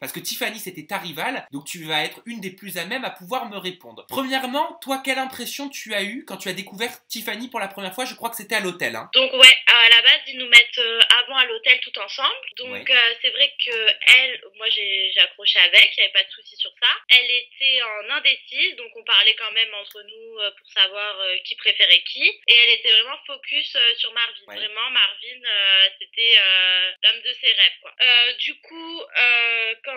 Parce que Tiffany, c'était ta rivale, donc tu vas être une des plus à même à pouvoir me répondre. Premièrement, toi, quelle impression tu as eu quand tu as découvert Tiffany pour la première fois? Je crois que c'était à l'hôtel. Hein. Donc ouais, à la base, ils nous mettent euh, avant à l'hôtel tout ensemble. Donc euh, c'est vrai que elle, moi j'ai accroché avec, il n'y avait pas de souci sur ça. Elle était en indécise, donc on parlait quand même entre nous euh, pour savoir qui préférait qui. Et elle était vraiment focus sur Marvin. Vraiment, Marvin, c'était l'homme de ses rêves. Quoi. du coup, quand,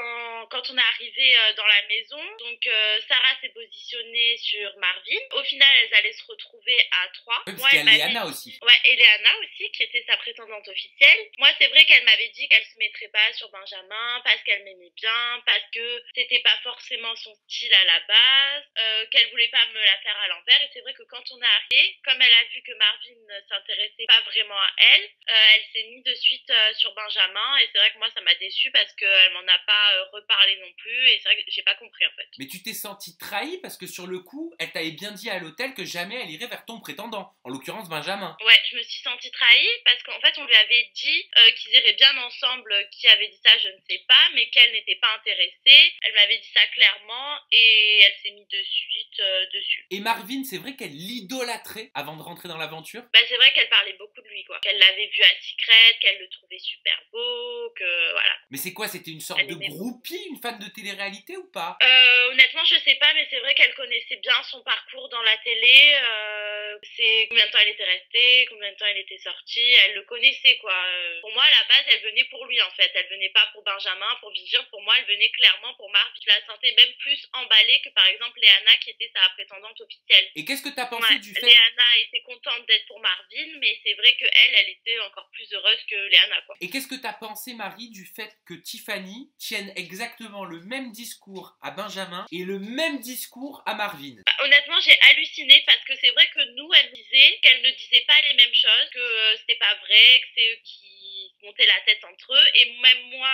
quand on est arrivé dans la maison, donc Sarah s'est positionnée sur Marvin. Au final, elles allaient se retrouver à trois. Moi, parce Léana aussi. Ouais, et Léana aussi, qui était sa prétendante officielle. Moi, c'est vrai qu'elle m'avait dit qu'elle se mettrait pas sur Benjamin parce qu'elle m'aimait bien, parce que c'était pas forcément son style à la base, euh, qu'elle voulait pas me la faire à l'envers. Et c'est vrai que quand on est arrivé, comme elle a vu que Marvin ne s'intéressait pas vraiment à elle, euh, elle s'est mise de suite euh, sur Benjamin. Et c'est vrai que moi, ça m'a déçue parce qu'elle m'en a pas reparlé non plus. Et c'est vrai que j'ai pas compris en fait. Mais tu t'es sentie trahie parce que sur le coup, elle t'avait bien dit à l'hôtel que jamais elle irait vers ton prétendant, en l'occurrence Benjamin. Ouais, je me suis sentie trahie parce qu'en fait, on lui avait dit qu'ils iraient bien ensemble. Qui avait dit ça, je ne sais pas, mais qu'elle n'était pas intéressée. Elle m'avait dit ça clairement et elle s'est mise de suite euh, dessus. Et Marvin, c'est vrai qu'elle l'idolâtrait avant de rentrer dans l'aventure? Bah, C'est vrai qu'elle parlait beaucoup de lui, quoi. Qu'elle l'avait vu à Secret, qu'elle le trouvait super beau, que voilà. Mais c'est quoi C'était une sorte de groupie, une fan de télé-réalité ou pas? Euh, Honnêtement, je sais pas, mais c'est vrai qu'elle connaissait bien son parcours dans la télé. Euh, c'est combien de temps elle était restée, combien de temps elle était sortie. Elle le connaissait, quoi. Pour moi, à la base, elle venait pour lui, en fait. Elle venait pas pour Benjamin, pour Vision. Pour moi, elle venait clairement pour Marv. Je la sentais même plus emballée que par exemple Léana qui était sa prétendante officielle. Et qu'est-ce que tu as pensé du fait? Léana était contente d'être pour Marvin, mais c'est vrai que elle, elle était encore plus heureuse que Léana. Quoi. Et qu'est-ce que tu as pensé, Marie, du fait que Tiffany tienne exactement le même discours à Benjamin et le même discours à Marvin. Bah, Honnêtement, j'ai halluciné parce que c'est vrai que nous, elle disait qu'elle ne disait pas les mêmes choses, que euh, c'était pas vrai, que c'est eux qui monter la tête entre eux. Et même moi,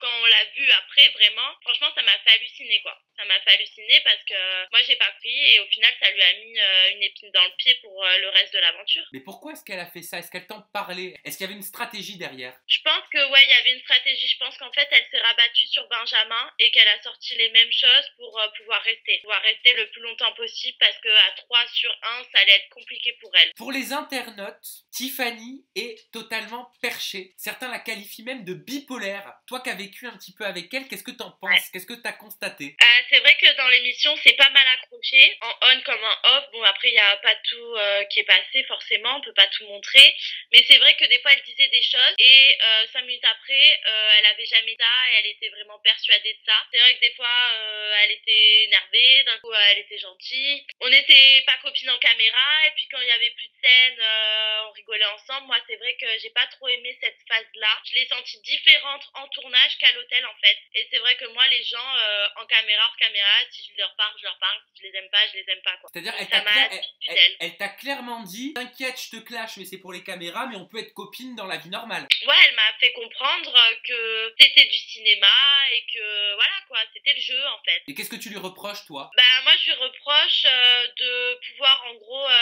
quand on l'a vu après, vraiment, franchement, ça m'a fait halluciner, quoi. Ça m'a fait halluciner parce que moi, j'ai pas pris et au final, ça lui a mis euh, une épine dans le pied pour euh, le reste de l'aventure. Mais pourquoi est-ce qu'elle a fait ça? Est-ce qu'elle t'en parlait? Est-ce qu'il y avait une stratégie derrière? Je pense que, ouais, il y avait une stratégie. Je pense qu'en fait, elle s'est rabattue sur Benjamin et qu'elle a sorti les mêmes choses pour euh, pouvoir rester. Pouvoir rester le plus longtemps possible parce que à 3 sur 1, ça allait être compliqué pour elle. Pour les internautes, Tiffany est totalement perchée. Certains la qualifient même de bipolaire. Toi qui as vécu un petit peu avec elle, qu'est-ce que t'en penses? Qu'est-ce que t'as constaté? Euh, C'est vrai que dans l'émission, c'est pas mal accroché, en on comme en off. Bon, après, il n'y a pas tout euh, qui est passé, forcément, on peut pas tout montrer. Mais c'est vrai que des fois, elle disait des choses et euh, cinq minutes après, elle avait jamais ça et elle était vraiment persuadée de ça. C'est vrai que des fois, elle était énervée, d'un coup, elle était gentille. On n'était pas copines en caméra et puis quand il y avait plus de rigolait ensemble. Moi, c'est vrai que j'ai pas trop aimé cette phase-là. Je l'ai sentie différente en tournage qu'à l'hôtel, en fait. Et c'est vrai que moi, les gens, euh, en caméra, hors caméra, si je leur parle, je leur parle. Si je les aime pas, je les aime pas, quoi. C'est-à-dire, elle t'a clairement dit, t'inquiète, je te clash, mais c'est pour les caméras, mais on peut être copine dans la vie normale. Ouais, elle m'a fait comprendre que c'était du cinéma et que, voilà, quoi, c'était le jeu, en fait. Et qu'est-ce que tu lui reproches, toi? Bah, moi, je lui reproche euh, de pouvoir, en gros, euh,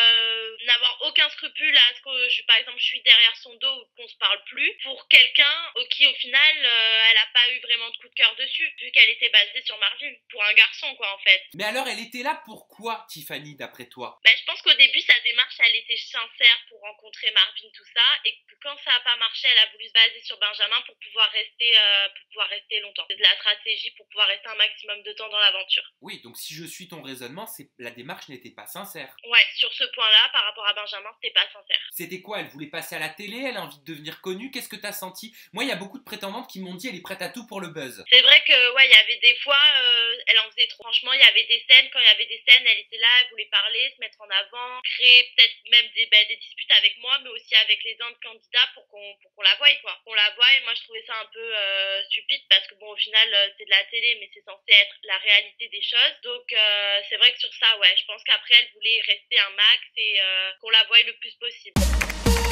aucun scrupule à ce que, je, par exemple, je suis derrière son dos ou qu'on se parle plus pour quelqu'un qui, au final, euh, elle a pas eu vraiment de coup de cœur dessus, vu qu'elle était basée sur Marvin, pour un garçon, quoi, en fait. Mais alors, elle était là pourquoi, Tiffany, d'après toi? Bah, Je pense qu'au début, sa démarche, elle était sincère pour rencontrer Marvin, tout ça, et que quand ça a pas marché, elle a voulu se baser sur Benjamin pour pouvoir rester, pour pouvoir rester longtemps. C'est de la stratégie pour pouvoir rester un maximum de temps dans l'aventure. Oui, donc si je suis ton raisonnement, c'est la démarche n'était pas sincère. Ouais, sur ce point-là, par rapport à Benjamin, c'était pas sincère. C'était quoi Elle voulait passer à la télé Elle a envie de devenir connue Qu'est-ce que t'as senti? Moi, il y a beaucoup de prétendantes qui m'ont dit elle est prête à tout pour le buzz. C'est vrai que ouais, il y avait des fois, euh, elle en faisait trop. Franchement, il y avait des scènes quand il y avait des scènes, elle était là, elle voulait parler, se mettre en avant, créer peut-être même des, ben, des disputes avec moi, mais aussi avec les autres candidats pour qu'on pour qu'on la voie quoi. Qu'on la voie et moi je trouvais ça un peu euh, stupide parce que bon au final euh, c'est de la télé mais c'est censé être la réalité des choses. Donc c'est vrai que sur ça ouais, je pense qu'après elle voulait rester un max et qu'on la voie le plus possible.